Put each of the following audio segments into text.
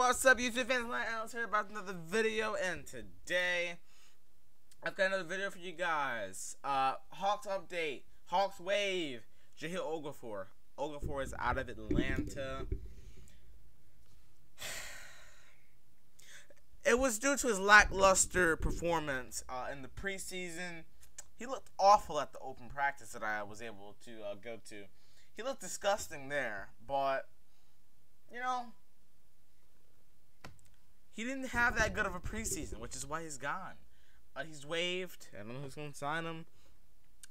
What's up, YouTube fans? My Alex here about another video, and today I've got another video for you guys. Uh, Hawks update, Hawks waive, Jahlil Okafor. Okafor is out of Atlanta. It was due to his lackluster performance uh, in the preseason. He looked awful at the open practice that I was able to uh, go to. He looked disgusting there, but you know he didn't have that good of a preseason, which is why he's gone. Uh, he's waived. I don't know who's going to sign him,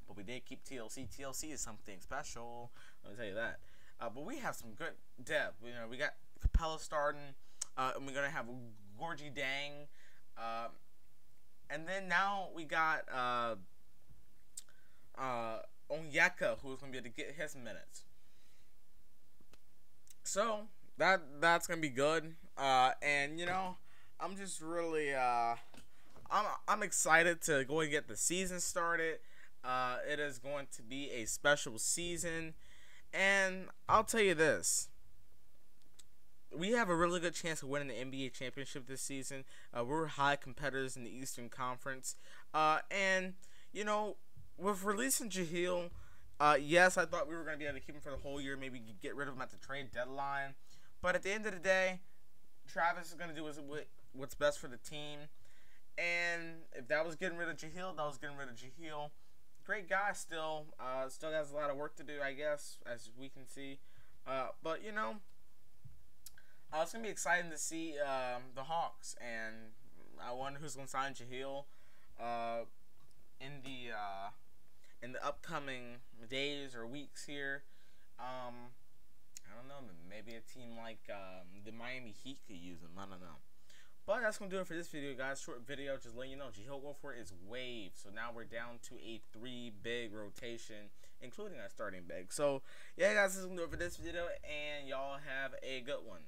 but we did keep TLC. TLC is something special. Let me tell you that. Uh, but we have some good depth. You know, we got Capela starting, uh, and we're gonna have Gorgui Dieng, uh, and then now we got uh, uh, Onyeka, who's gonna be able to get his minutes. So that that's gonna be good. Uh, and you know, I'm just really uh, I'm I'm excited to go and get the season started. Uh, it is going to be a special season, and I'll tell you this. We have a really good chance of winning the NBA championship this season. Uh, we're high competitors in the Eastern Conference, uh, and you know, with releasing Jahlil, uh, yes, I thought we were going to be able to keep him for the whole year. Maybe get rid of him at the trade deadline. But at the end of the day, Travis is going to do what's best for the team. And if that was getting rid of Jahlil, that was getting rid of Jahlil. Great guy still. Uh, still has a lot of work to do, I guess, as we can see. Uh, but, you know, uh, it's going to be exciting to see um, the Hawks. And I wonder who's going to sign Jahlil uh, in the uh, in the upcoming days or weeks here. Um, I don't know. Maybe a team like um, the Miami Heat could use him. I don't know. But that's going to do it for this video, guys. Short video, just letting you know. Jahlil Okafor is waived. So now we're down to a three big rotation, including our starting big. So, yeah, guys, this is going to do it for this video. And y'all have a good one.